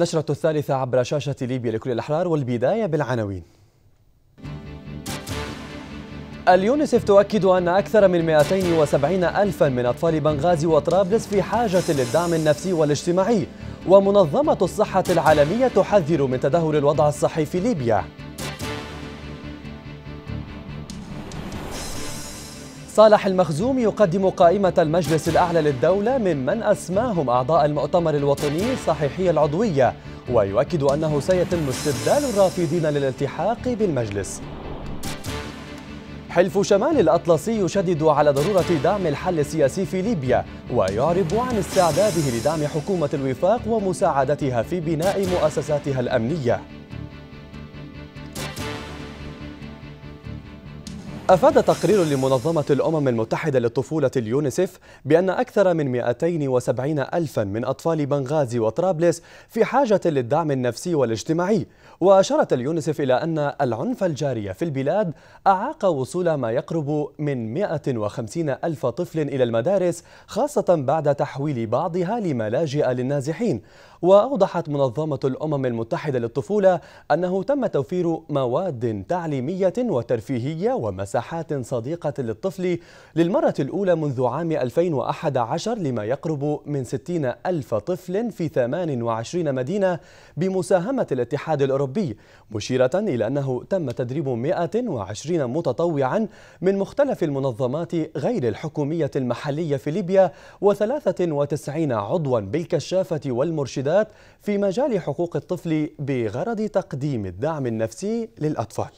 نشرة الثالثة عبر شاشة ليبيا لكل الأحرار والبداية بالعناوين. اليونيسف تؤكد أن أكثر من 270 ألفا من أطفال بنغازي وطرابلس في حاجة للدعم النفسي والاجتماعي ومنظمة الصحة العالمية تحذر من تدهور الوضع الصحي في ليبيا. صالح المخزوم يقدم قائمة المجلس الأعلى للدولة ممن أسماهم أعضاء المؤتمر الوطني صحيحي العضوية ويؤكد أنه سيتم استبدال الرافضين للالتحاق بالمجلس. حلف شمال الأطلسي يشدد على ضرورة دعم الحل السياسي في ليبيا ويعرب عن استعداده لدعم حكومة الوفاق ومساعدتها في بناء مؤسساتها الأمنية. أفاد تقرير لمنظمة الأمم المتحدة للطفولة اليونيسف بأن أكثر من 270 ألفا من أطفال بنغازي وطرابلس في حاجة للدعم النفسي والاجتماعي. وأشارت اليونيسف إلى أن العنف الجاري في البلاد أعاق وصول ما يقرب من 150 ألف طفل إلى المدارس خاصة بعد تحويل بعضها لملاجئ للنازحين. وأوضحت منظمة الأمم المتحدة للطفولة أنه تم توفير مواد تعليمية وترفيهية ومساحات صديقة للطفل للمرة الأولى منذ عام 2011 لما يقرب من 60 ألف طفل في 28 مدينة بمساهمة الاتحاد الأوروبي مشيرة إلى أنه تم تدريب 120 متطوعا من مختلف المنظمات غير الحكومية المحلية في ليبيا و93 عضوا بالكشافة والمرشدات السيدات في مجال حقوق الطفل بغرض تقديم الدعم النفسي للأطفال.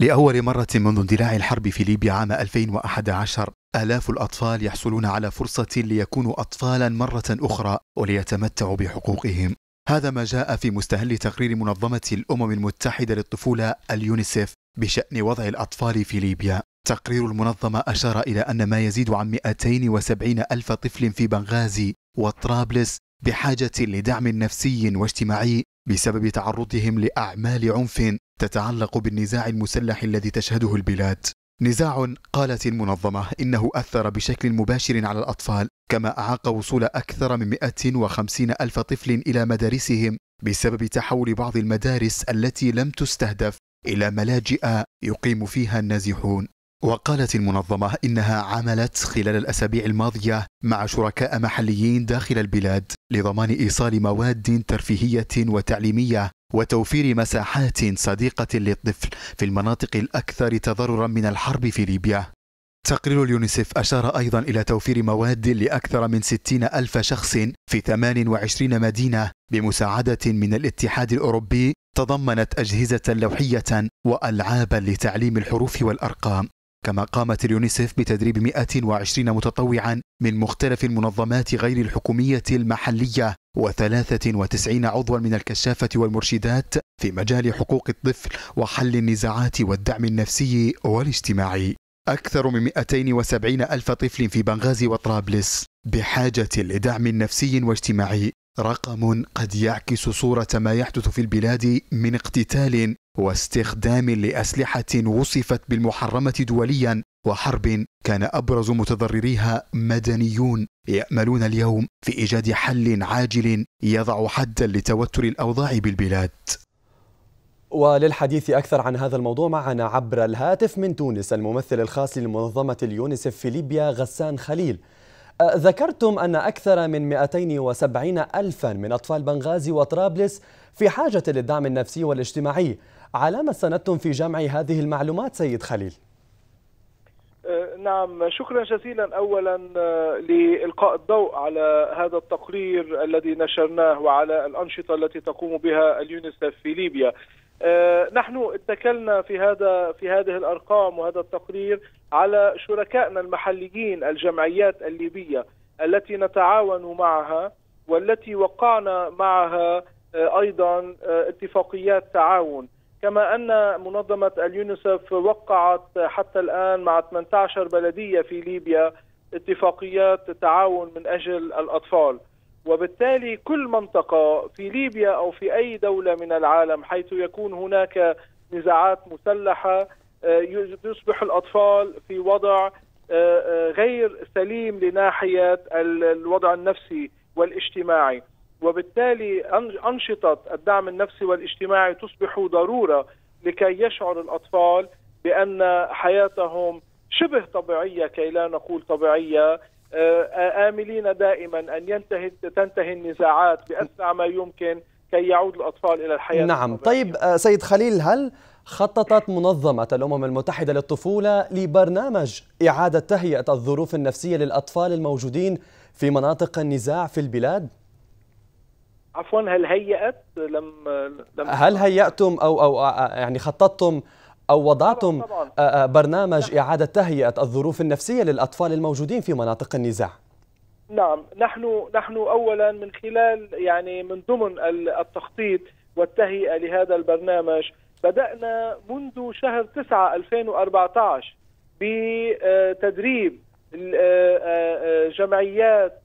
لأول مرة منذ اندلاع الحرب في ليبيا عام 2011 آلاف الأطفال يحصلون على فرصة ليكونوا أطفالا مرة أخرى وليتمتعوا بحقوقهم. هذا ما جاء في مستهل تقرير منظمة الأمم المتحدة للطفولة اليونيسف بشأن وضع الأطفال في ليبيا. تقرير المنظمة أشار إلى أن ما يزيد عن 270 ألف طفل في بنغازي وطرابلس بحاجة لدعم نفسي واجتماعي بسبب تعرضهم لأعمال عنف تتعلق بالنزاع المسلح الذي تشهده البلاد. نزاع قالت المنظمة إنه أثر بشكل مباشر على الأطفال كما أعاق وصول أكثر من 150 ألف طفل إلى مدارسهم بسبب تحول بعض المدارس التي لم تستهدف إلى ملاجئ يقيم فيها النازحون. وقالت المنظمة إنها عملت خلال الأسابيع الماضية مع شركاء محليين داخل البلاد لضمان إيصال مواد ترفيهية وتعليمية وتوفير مساحات صديقة للطفل في المناطق الأكثر تضررا من الحرب في ليبيا. تقرير اليونيسف أشار أيضا إلى توفير مواد لأكثر من 60 ألف شخص في 28 مدينة بمساعدة من الاتحاد الأوروبي تضمنت أجهزة لوحية وألعابا لتعليم الحروف والأرقام. كما قامت اليونيسف بتدريب 120 متطوعا من مختلف المنظمات غير الحكومية المحلية و93 عضوا من الكشافة والمرشدات في مجال حقوق الطفل وحل النزاعات والدعم النفسي والاجتماعي. أكثر من 270 ألف طفل في بنغازي وطرابلس بحاجة لدعم نفسي واجتماعي. رقم قد يعكس صورة ما يحدث في البلاد من اقتتال واستخدام لأسلحة وصفت بالمحرمة دوليا وحرب كان أبرز متضرريها مدنيون يأملون اليوم في إيجاد حل عاجل يضع حدا لتوتر الأوضاع بالبلاد. وللحديث أكثر عن هذا الموضوع معنا عبر الهاتف من تونس الممثل الخاص لمنظمة اليونيسف في ليبيا غسان خليل. أه، ذكرتم أن أكثر من 270 ألفا من أطفال بنغازي وطرابلس في حاجة للدعم النفسي والاجتماعي. على ما استندتم في جمع هذه المعلومات سيد خليل. أه، نعم شكرا جزيلا اولا أه، لإلقاء الضوء على هذا التقرير الذي نشرناه وعلى الأنشطة التي تقوم بها اليونيسف في ليبيا. آه، نحن اتكلنا في هذا في هذه الأرقام وهذا التقرير على شركائنا المحليين الجمعيات الليبية التي نتعاون معها والتي وقعنا معها أيضا اتفاقيات تعاون. كما أن منظمة اليونيسف وقعت حتى الآن مع 18 بلدية في ليبيا اتفاقيات تعاون من أجل الأطفال. وبالتالي كل منطقة في ليبيا أو في أي دولة من العالم حيث يكون هناك نزاعات مسلحة آه، يصبح الأطفال في وضع آه، آه، غير سليم لناحية الوضع النفسي والاجتماعي. وبالتالي أنشطة الدعم النفسي والاجتماعي تصبح ضرورة لكي يشعر الأطفال بأن حياتهم شبه طبيعية كي لا نقول طبيعية آه، آملين دائما أن ينتهي تنتهي النزاعات بأسرع ما يمكن كي يعود الأطفال إلى الحياة نعم الطبيعية. طيب آه، سيد خليل هل خططت منظمة الأمم المتحدة للطفولة لبرنامج إعادة تهيئة الظروف النفسية للأطفال الموجودين في مناطق النزاع في البلاد؟ عفوا هل هيأت لم, لم هل هيأتم أو أو يعني خططتم أو وضعتم طبعاً طبعاً. برنامج إعادة تهيئة الظروف النفسية للأطفال الموجودين في مناطق النزاع؟ نعم نحن نحن اولا من خلال يعني من ضمن التخطيط والتهيئة لهذا البرنامج بدأنا منذ شهر 9 2014 بتدريب جمعيات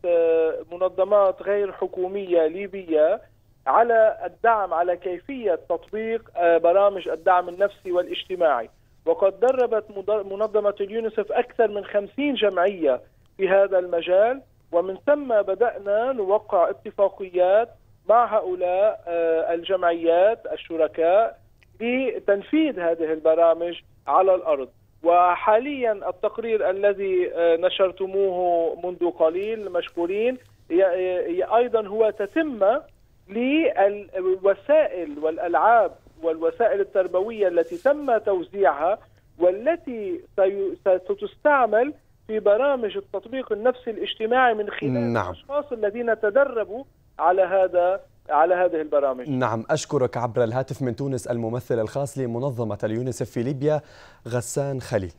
منظمات غير حكومية ليبية على الدعم على كيفية تطبيق برامج الدعم النفسي والاجتماعي. وقد دربت منظمة اليونيسف أكثر من 50 جمعية في هذا المجال. ومن ثم بدأنا نوقع اتفاقيات مع هؤلاء آه، الجمعيات الشركاء لتنفيذ هذه البرامج على الأرض. وحاليا التقرير الذي آه، نشرتموه منذ قليل مشكورين أيضا هو تتمة للوسائل والألعاب والوسائل التربوية التي تم توزيعها والتي ستستعمل في برامج التطبيق النفسي الاجتماعي من خلال نعم. الأشخاص الذين تدربوا على هذا على هذه البرامج. نعم أشكرك عبر الهاتف من تونس الممثل الخاص لمنظمة اليونيسف في ليبيا غسان خليل.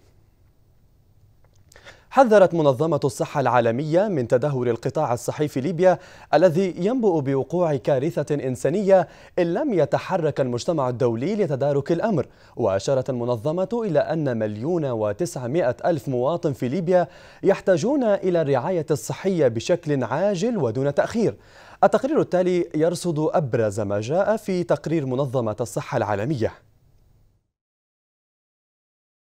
حذرت منظمة الصحة العالمية من تدهور القطاع الصحي في ليبيا الذي ينبؤ بوقوع كارثة إنسانية إن لم يتحرك المجتمع الدولي لتدارك الأمر. وأشارت المنظمة إلى أن مليون وتسعمائة ألف مواطن في ليبيا يحتاجون إلى الرعاية الصحية بشكل عاجل ودون تأخير. التقرير التالي يرصد أبرز ما جاء في تقرير منظمة الصحة العالمية.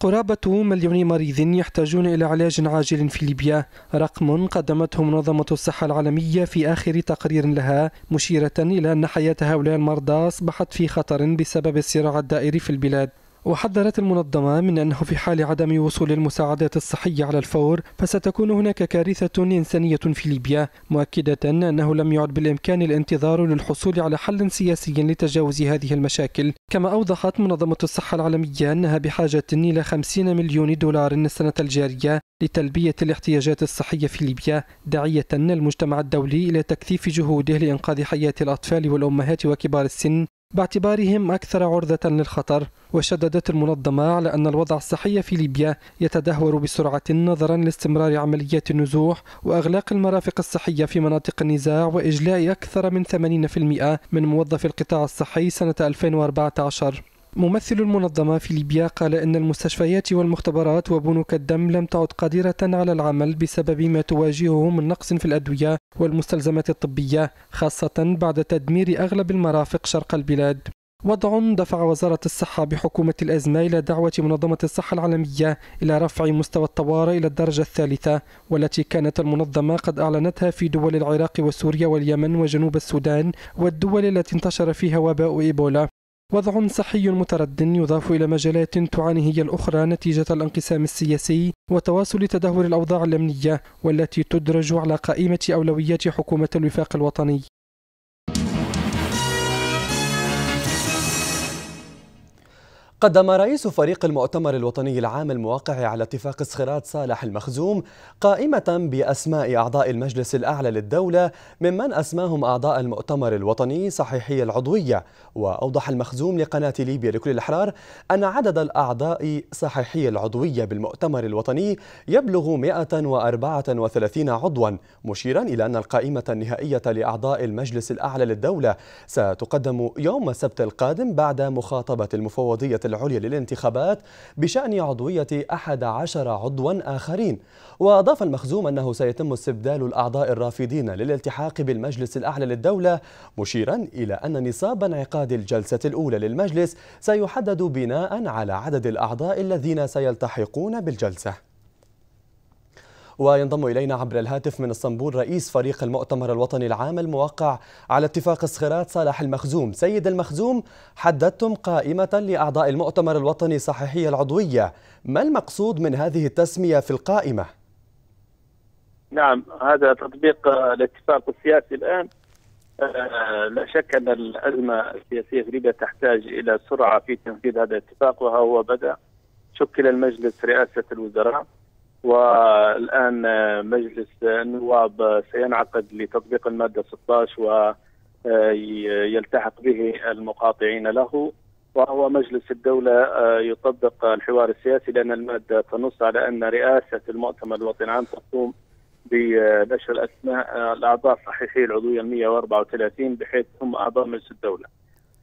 قرابة مليون مريض يحتاجون إلى علاج عاجل في ليبيا رقم قدمته منظمة الصحة العالمية في آخر تقرير لها مشيرة إلى أن حياة هؤلاء المرضى أصبحت في خطر بسبب الصراع الدائري في البلاد. وحذرت المنظمة من أنه في حال عدم وصول المساعدات الصحية على الفور فستكون هناك كارثة إنسانية في ليبيا مؤكدة أنه لم يعد بالإمكان الانتظار للحصول على حل سياسي لتجاوز هذه المشاكل. كما أوضحت منظمة الصحة العالمية أنها بحاجة إلى 50 مليون دولار السنة الجارية لتلبية الاحتياجات الصحية في ليبيا داعية المجتمع الدولي إلى تكثيف جهوده لإنقاذ حياة الأطفال والأمهات وكبار السن. باعتبارهم أكثر عرضة للخطر وشددت المنظمة على أن الوضع الصحي في ليبيا يتدهور بسرعة نظرا لاستمرار عمليات النزوح وأغلاق المرافق الصحية في مناطق النزاع وإجلاء أكثر من 80% من موظفي القطاع الصحي سنة 2014 ممثل المنظمة في ليبيا قال إن المستشفيات والمختبرات وبنوك الدم لم تعد قادرة على العمل بسبب ما تواجهه من نقص في الأدوية والمستلزمات الطبية خاصة بعد تدمير أغلب المرافق شرق البلاد. وضع دفع وزارة الصحة بحكومة الأزمة إلى دعوة منظمة الصحة العالمية إلى رفع مستوى الطوارئ إلى الدرجة الثالثة والتي كانت المنظمة قد أعلنتها في دول العراق وسوريا واليمن وجنوب السودان والدول التي انتشر فيها وباء إيبولا. وضع صحي مترد يضاف إلى مجالات تعاني هي الأخرى نتيجة الانقسام السياسي وتواصل تدهور الأوضاع الأمنية والتي تدرج على قائمة أولويات حكومة الوفاق الوطني. قدم رئيس فريق المؤتمر الوطني العام الموقع على اتفاق اسخرات صالح المخزوم قائمة بأسماء أعضاء المجلس الأعلى للدولة ممن أسماهم أعضاء المؤتمر الوطني صحيحي العضوية. وأوضح المخزوم لقناة ليبيا لكل الأحرار أن عدد الأعضاء صحيحي العضوية بالمؤتمر الوطني يبلغ 134 عضوا مشيرا إلى أن القائمة النهائية لأعضاء المجلس الأعلى للدولة ستقدم يوم السبت القادم بعد مخاطبة المفوضية العليا للانتخابات بشأن عضوية أحد عشر عضوا آخرين. وأضاف المخزوم أنه سيتم استبدال الأعضاء الرافضين للالتحاق بالمجلس الأعلى للدولة مشيرا إلى أن نصاب انعقاد الجلسة الأولى للمجلس سيحدد بناء على عدد الأعضاء الذين سيلتحقون بالجلسة. وينضم إلينا عبر الهاتف من إسطنبول رئيس فريق المؤتمر الوطني العام الموقع على اتفاق الصخيرات صالح المخزوم. سيد المخزوم حددتم قائمة لأعضاء المؤتمر الوطني صحيحية العضوية. ما المقصود من هذه التسمية في القائمة؟ نعم هذا تطبيق الاتفاق السياسي الآن. آه، لا شك أن الأزمة السياسية في ليبيا تحتاج إلى سرعة في تنفيذ هذا الاتفاق وهو بدأ. شكل المجلس رئاسة الوزراء. والآن مجلس النواب سينعقد لتطبيق المادة 16 ويلتحق به المقاطعين له وهو مجلس الدولة يطبق الحوار السياسي لأن المادة تنص على أن رئاسة المؤتمر الوطني العام تقوم بنشر اسماء الأعضاء الصحيحيه العضوية 134 بحيث هم أعضاء مجلس الدولة.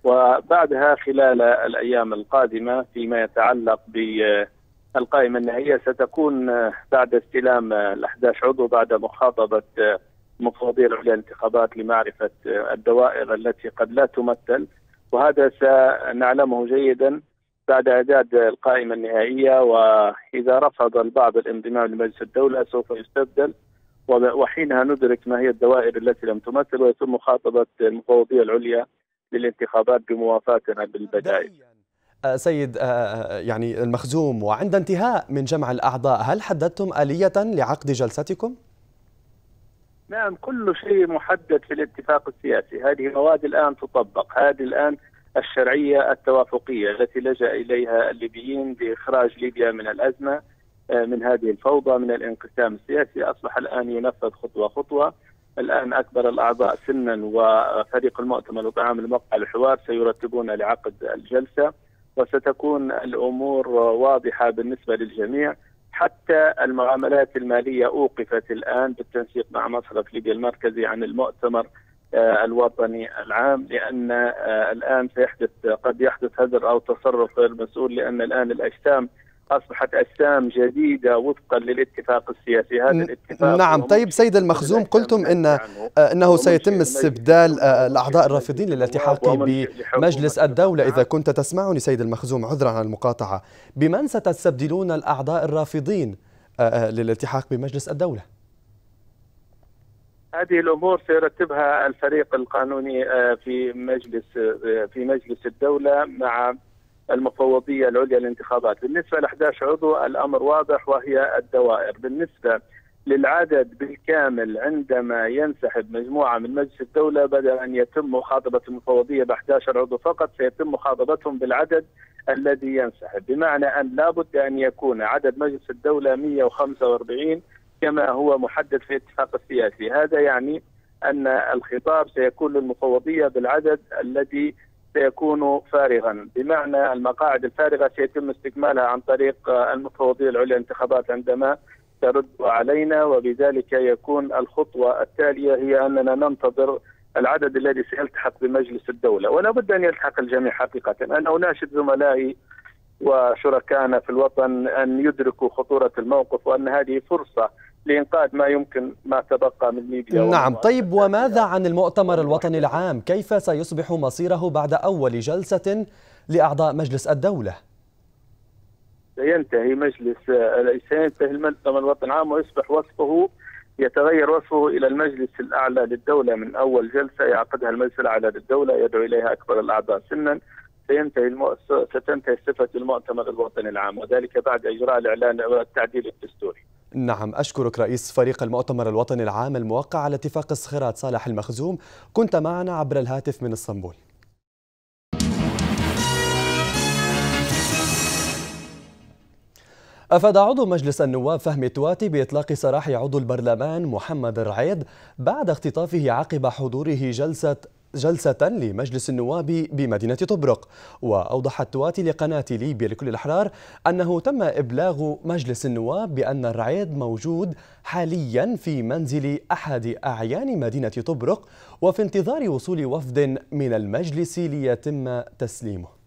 وبعدها خلال الأيام القادمة فيما يتعلق بالقائمه النهائية ستكون بعد استلام ال 11 عضو بعد مخاطبة المفوضيه العليا للانتخابات لمعرفة الدوائر التي قد لا تمثل. وهذا سنعلمه جيدا بعد إعداد القائمة النهائية. وإذا رفض البعض الانضمام لمجلس الدولة سوف يستبدل. وحينها ندرك ما هي الدوائر التي لم تمثل ويتم مخاطبة المفوضيه العليا للانتخابات بموافاتنا بالبدائل. آه، سيد آه، آه، يعني المخزوم. وعند انتهاء من جمع الأعضاء هل حددتم آلية لعقد جلستكم؟ نعم كل شيء محدد في الاتفاق السياسي، هذه مواد الآن تطبق، هذه الآن الشرعية التوافقية التي لجأ إليها الليبيين لاخراج ليبيا من الأزمة آه، من هذه الفوضى من الانقسام السياسي. أصبح الآن ينفذ خطوة خطوة. الآن أكبر الأعضاء سنا وفريق المؤتمر وطعام الموقع الحوار سيرتبون لعقد الجلسة. وستكون الأمور واضحة بالنسبة للجميع. حتى المعاملات المالية أوقفت الآن بالتنسيق مع مصرف ليبيا المركزي عن المؤتمر آه، الوطني العام لأن آه، الآن سيحدث قد يحدث هدر أو تصرف غير مسؤول لأن الآن الأجسام أصبحت أجسام جديدة وفقا للاتفاق السياسي. هذا الاتفاق نعم. طيب سيد المخزوم قلتم إن آه، إنه سيتم استبدال الأعضاء الرافضين للالتحاق بمجلس الدولة إذا كنت تسمعني سيد المخزوم عذرا عن المقاطعة. بمن ستستبدلون الأعضاء الرافضين للالتحاق بمجلس الدولة؟ هذه الأمور سيرتبها الفريق القانوني آه، في مجلس آه، في مجلس الدولة مع المفوضية العليا للانتخابات، بالنسبة ل 11 عضو الأمر واضح وهي الدوائر، بالنسبة للعدد بالكامل عندما ينسحب مجموعة من مجلس الدولة بدل أن يتم مخاطبة المفوضية ب 11 عضو فقط سيتم مخاطبتهم بالعدد الذي ينسحب، بمعنى أن لابد أن يكون عدد مجلس الدولة 145 كما هو محدد في الاتفاق السياسي. هذا يعني أن الخطاب سيكون للمفوضية بالعدد الذي سيكون فارغا. بمعنى المقاعد الفارغة سيتم استكمالها عن طريق المفوضية العليا للانتخابات عندما ترد علينا وبذلك يكون الخطوة التالية هي أننا ننتظر العدد الذي سيلتحق بمجلس الدولة. ولا بد أن يلتحق الجميع حقيقة. أنا أناشد زملائي وشركائنا في الوطن أن يدركوا خطورة الموقف وأن هذه فرصة لإنقاذ ما يمكن ما تبقى من ليبيا نعم طيب وماذا عن المؤتمر الوطني العام؟ كيف سيصبح مصيره بعد أول جلسة لأعضاء مجلس الدولة؟ سينتهي مجلس سينتهي المؤتمر الوطني العام ويصبح وصفه يتغير وصفه إلى المجلس الأعلى للدولة من أول جلسة يعقدها المجلس الأعلى للدولة يدعو إليها أكبر الأعضاء سنا. سينتهي المؤ... ستنتهي صفة المؤتمر الوطني العام وذلك بعد إجراء الإعلان والتعديل الدستوري. نعم أشكرك رئيس فريق المؤتمر الوطني العام الموقع على اتفاق الصخيرات صالح المخزوم. كنت معنا عبر الهاتف من إسطنبول. أفاد عضو مجلس النواب فهمي تواتي بإطلاق سراح عضو البرلمان محمد الرعيد بعد اختطافه عقب حضوره جلسة جلسة لمجلس النواب بمدينة طبرق. وأوضح التواتي لقناة ليبيا لكل الأحرار أنه تم إبلاغ مجلس النواب بأن الرعيد موجود حاليا في منزل أحد أعيان مدينة طبرق وفي انتظار وصول وفد من المجلس ليتم تسليمه.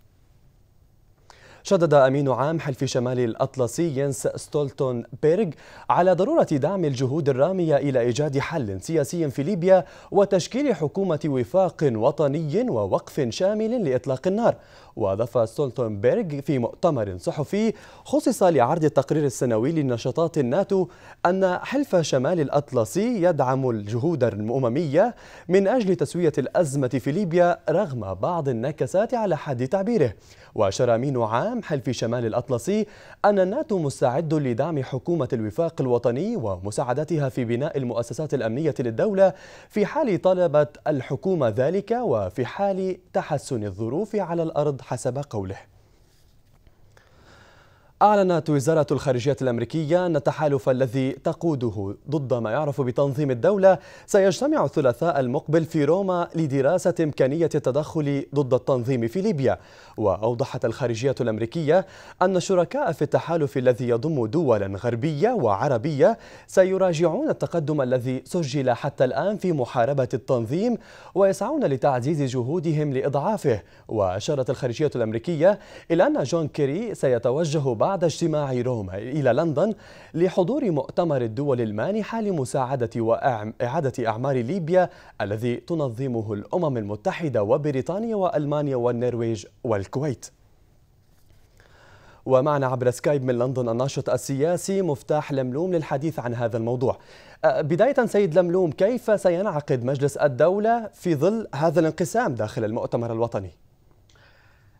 شدد أمين عام حلف شمال الأطلسي ينس ستولتون بيرغ على ضرورة دعم الجهود الرامية إلى إيجاد حل سياسي في ليبيا وتشكيل حكومة وفاق وطني ووقف شامل لإطلاق النار. وأضاف ستولتنبرغ في مؤتمر صحفي خصص لعرض التقرير السنوي لنشاطات الناتو أن حلف شمال الأطلسي يدعم الجهود الأممية من أجل تسوية الأزمة في ليبيا رغم بعض النكسات على حد تعبيره. وأشار أمين عام حلف شمال الأطلسي أن الناتو مستعد لدعم حكومة الوفاق الوطني ومساعدتها في بناء المؤسسات الأمنية للدولة في حال طلبت الحكومة ذلك وفي حال تحسن الظروف على الأرض حسب قوله. أعلنت وزارة الخارجية الأمريكية أن التحالف الذي تقوده ضد ما يعرف بتنظيم الدولة سيجتمع الثلاثاء المقبل في روما لدراسة إمكانية التدخل ضد التنظيم في ليبيا. وأوضحت الخارجية الأمريكية أن الشركاء في التحالف الذي يضم دولا غربية وعربية سيراجعون التقدم الذي سجل حتى الآن في محاربة التنظيم ويسعون لتعزيز جهودهم لإضعافه. وأشارت الخارجية الأمريكية إلى أن جون كيري سيتوجه بعد اجتماع روما إلى لندن لحضور مؤتمر الدول المانحة لمساعدة وإعادة أعمار ليبيا الذي تنظمه الأمم المتحدة وبريطانيا وألمانيا والنرويج والكويت ومعنا عبر سكايب من لندن الناشط السياسي مفتاح لملوم للحديث عن هذا الموضوع أه، بداية سيد لملوم كيف سينعقد مجلس الدولة في ظل هذا الانقسام داخل المؤتمر الوطني؟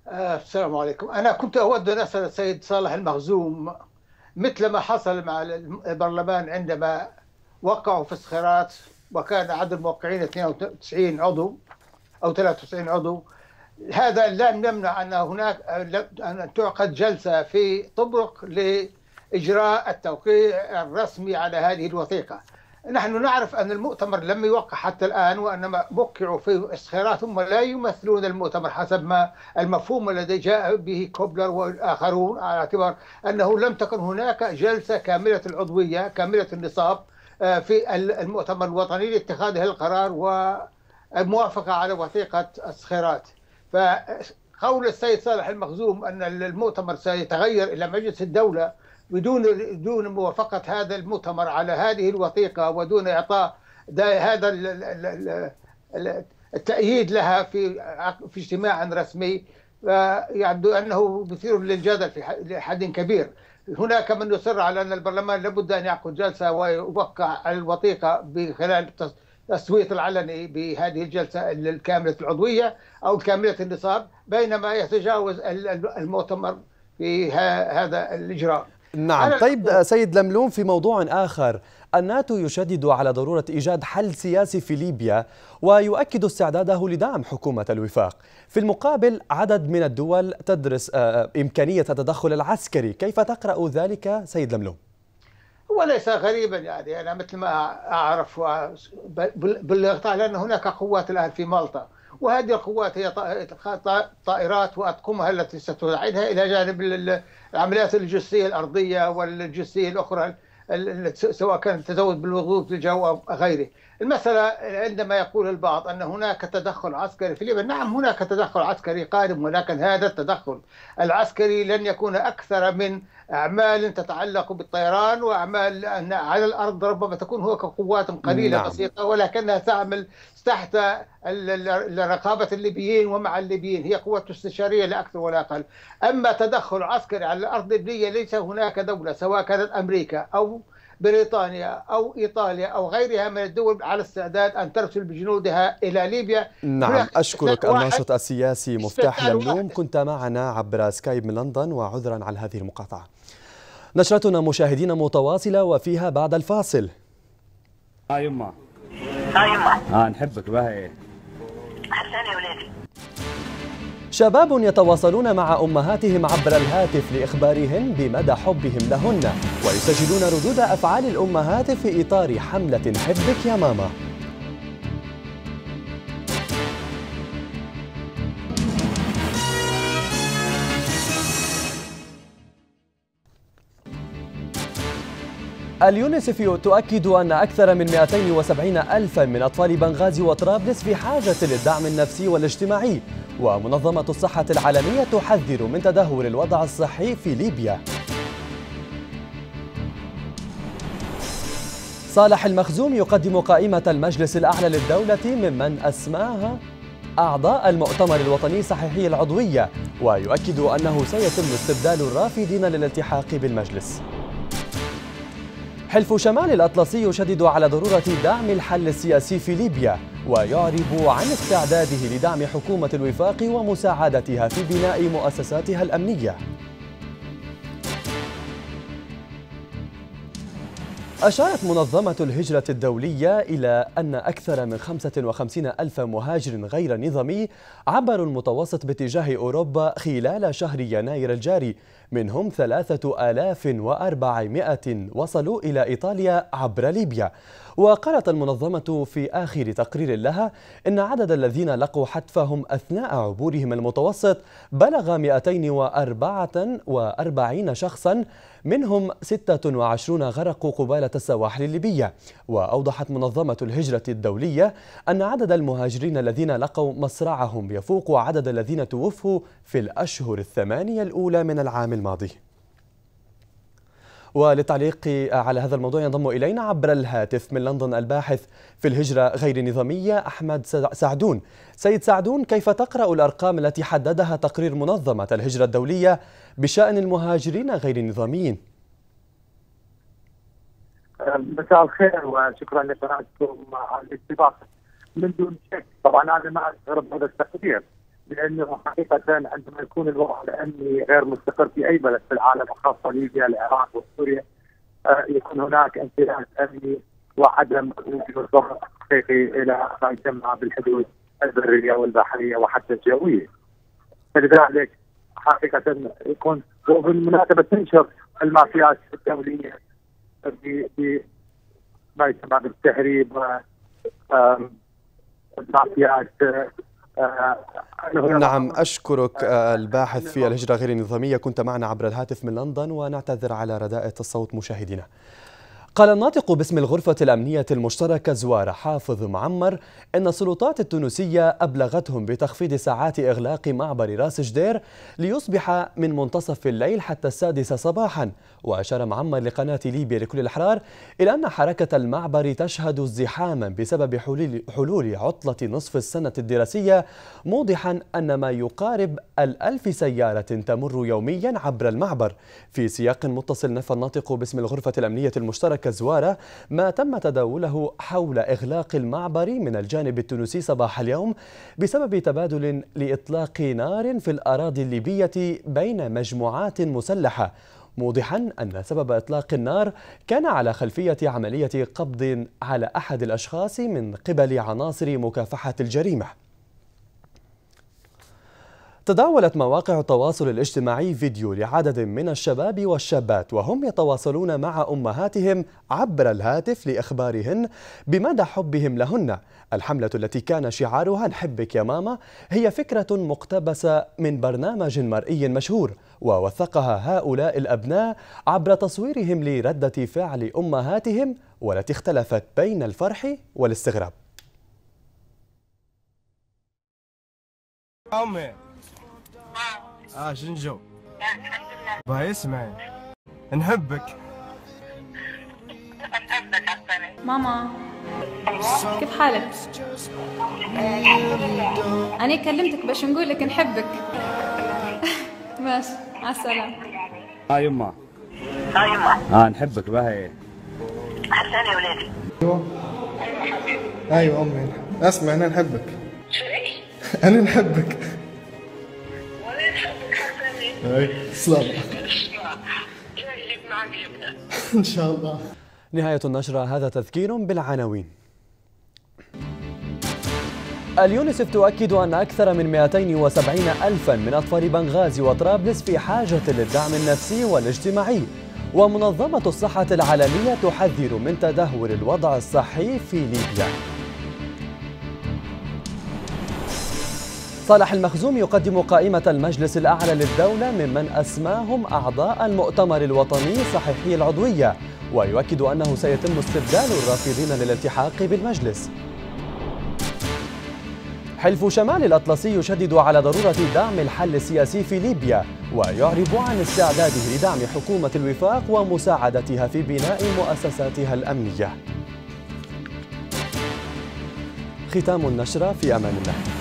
آه، السلام عليكم. أنا كنت أود أن أسأل السيد صالح المخزوم مثل ما حصل مع البرلمان عندما وقعوا في الصخرات وكان عدد الموقعين 92 عضو أو 93 عضو هذا لم يمنع أن هناك أن تعقد جلسة في طبرق لإجراء التوقيع الرسمي على هذه الوثيقة. نحن نعرف أن المؤتمر لم يوقع حتى الآن وأنما وقعوا في إسخيرات هم لا يمثلون المؤتمر حسب ما المفهوم الذي جاء به كوبلر والآخرون على اعتبار أنه لم تكن هناك جلسة كاملة العضوية كاملة النصاب آه، في المؤتمر الوطني لاتخاذ القرار والموافقة على وثيقة الصخيرات فقول السيد صالح المخزوم أن المؤتمر سيتغير إلى مجلس الدولة بدون دون موافقة هذا المؤتمر على هذه الوثيقة ودون إعطاء هذا التأييد لها في في اجتماع رسمي. يبدو أنه مثير للجدل في حد كبير. هناك من يصر على أن البرلمان لابد أن يعقد جلسة ويوقع الوثيقة بخلال التصويت العلني بهذه الجلسة الكاملة العضوية أو كامله النصاب بينما يتجاوز المؤتمر في هذا الإجراء. نعم. طيب سيد لملوم في موضوع آخر. الناتو يشدد على ضرورة إيجاد حل سياسي في ليبيا ويؤكد استعداده لدعم حكومة الوفاق. في المقابل عدد من الدول تدرس آه، آه، إمكانية التدخل العسكري. كيف تقرأ ذلك سيد لملوم؟ وليس غريبا يعني أنا مثل ما أعرف بلغت على أن هناك قوات الآن في مالطا. وهذه القوات هي طائرات وأطقمها التي ستساعدها إلى جانب العمليات الجسية الأرضية والجسية الأخرى سواء كان التزود بالوقود في الجو أو غيره. المسألة عندما يقول البعض أن هناك تدخل عسكري في ليبيا نعم هناك تدخل عسكري قادم ولكن هذا التدخل العسكري لن يكون أكثر من أعمال تتعلق بالطيران وأعمال على الأرض ربما تكون هناك قوات قليلة نعم. بسيطة ولكنها تعمل تحت رقابة الليبيين ومع الليبيين هي قوات استشارية لا أكثر ولا أقل أما تدخل عسكري على الأرض الليبية ليس هناك دولة سواء كانت أمريكا أو بريطانيا أو إيطاليا أو غيرها من الدول على استعداد أن ترسل بجنودها إلى ليبيا. نعم أشكرك الناشط السياسي مفتاح لملوم كنت معنا عبر سكايب من لندن وعذرا على هذه المقاطعة. نشرتنا مشاهدين متواصلة وفيها بعد الفاصل. ها يما ها يما آه نحبك. باهي. شباب يتواصلون مع أمهاتهم عبر الهاتف لإخبارهن بمدى حبهم لهن ويسجلون ردود أفعال الأمهات في إطار حملة حبك يا ماما. اليونيسف تؤكد أن أكثر من 270 ألفا من أطفال بنغازي وطرابلس في حاجة للدعم النفسي والاجتماعي ومنظمة الصحة العالمية تحذر من تدهور الوضع الصحي في ليبيا. صالح المخزوم يقدم قائمة المجلس الأعلى للدولة ممن أسماها أعضاء المؤتمر الوطني صحيحي العضوية ويؤكد أنه سيتم استبدال الرافضين للالتحاق بالمجلس. حلف شمال الأطلسي يشدد على ضرورة دعم الحل السياسي في ليبيا ويعرب عن استعداده لدعم حكومة الوفاق ومساعدتها في بناء مؤسساتها الأمنية. أشارت منظمة الهجرة الدولية إلى أن أكثر من 55 ألف مهاجر غير نظامي عبروا المتوسط باتجاه أوروبا خلال شهر يناير الجاري منهم 3400 وصلوا إلى إيطاليا عبر ليبيا. وقالت المنظمة في آخر تقرير لها إن عدد الذين لقوا حتفهم أثناء عبورهم المتوسط بلغ 244 شخصا منهم 26 غرقوا قبالة السواحل الليبية وأوضحت منظمة الهجرة الدولية أن عدد المهاجرين الذين لقوا مصرعهم يفوق عدد الذين توفوا في الأشهر الثمانية الأولى من العام الماضي. وللتعليق على هذا الموضوع ينضم إلينا عبر الهاتف من لندن الباحث في الهجرة غير النظامية أحمد سعدون. سيد سعدون كيف تقرأ الأرقام التي حددها تقرير منظمة الهجرة الدولية بشأن المهاجرين غير النظاميين مساء الخير وشكرا لقناتكم على الاستضافه من دون شك طبعا أنا ما استغرب هذا التقرير لأنه حقيقه عندما يكون الوضع الأمني غير مستقر في أي بلد في العالم وخاصه ليبيا العراق وسوريا آه، يكون هناك انفلات أمني وعدم وجود ضغط حقيقي إلى ما يسمى بالحدود البرية والبحرية وحتى الجوية. فلذلك حقيقه يكون وبالمناسبه تنشر المافيات الدولية ب ما يسمى بالتهريب المافيات آه، نعم أشكرك آه، الباحث في الهجرة غير النظامية. كنت معنا عبر الهاتف من لندن ونعتذر على رداءة الصوت مشاهدينا. قال الناطق باسم الغرفة الأمنية المشتركة زوار حافظ معمر أن السلطات التونسية أبلغتهم بتخفيض ساعات إغلاق معبر راس جدير ليصبح من منتصف الليل حتى السادسة صباحا. وأشار معمر لقناة ليبيا لكل الأحرار إلى أن حركة المعبر تشهد ازدحاما بسبب حلول عطلة نصف السنة الدراسية موضحا أن ما يقارب الألف سيارة تمر يوميا عبر المعبر. في سياق متصل نفى الناطق باسم الغرفة الأمنية المشتركة زوارة ما تم تداوله حول إغلاق المعبر من الجانب التونسي صباح اليوم بسبب تبادل لإطلاق نار في الأراضي الليبية بين مجموعات مسلحة موضحا أن سبب إطلاق النار كان على خلفية عملية قبض على أحد الأشخاص من قبل عناصر مكافحة الجريمة. تداولت مواقع التواصل الاجتماعي فيديو لعدد من الشباب والشابات وهم يتواصلون مع أمهاتهم عبر الهاتف لإخبارهن بمدى حبهم لهن. الحملة التي كان شعارها نحبك يا ماما هي فكرة مقتبسة من برنامج مرئي مشهور ووثقها هؤلاء الأبناء عبر تصويرهم لردة فعل أمهاتهم والتي اختلفت بين الفرح والاستغراب. أمي. آه شنو الجو؟ باي اسمعي. نحبك. ماما كيف حالك؟ أنا كلمتك باش نقول لك نحبك. ماشي مع السلامة. آه يما آه يما آه نحبك باهي. حساني يا ولادي أيوه أيوه أمي. أسمع أنا نحبك. أنا نحبك. سلام. إن شاء الله. نهاية النشرة هذا تذكير بالعناوين. اليونسف تؤكد أن أكثر من 270 ألفا من أطفال بنغازي وطرابلس في حاجة للدعم النفسي والاجتماعي ومنظمة الصحة العالمية تحذر من تدهور الوضع الصحي في ليبيا. صالح المخزوم يقدم قائمة المجلس الأعلى للدولة ممن أسماهم أعضاء المؤتمر الوطني صحيحي العضوية ويؤكد أنه سيتم استبدال الرافضين للالتحاق بالمجلس. حلف شمال الأطلسي يشدد على ضرورة دعم الحل السياسي في ليبيا ويعرب عن استعداده لدعم حكومة الوفاق ومساعدتها في بناء مؤسساتها الأمنية. ختام النشرة في أمان الله.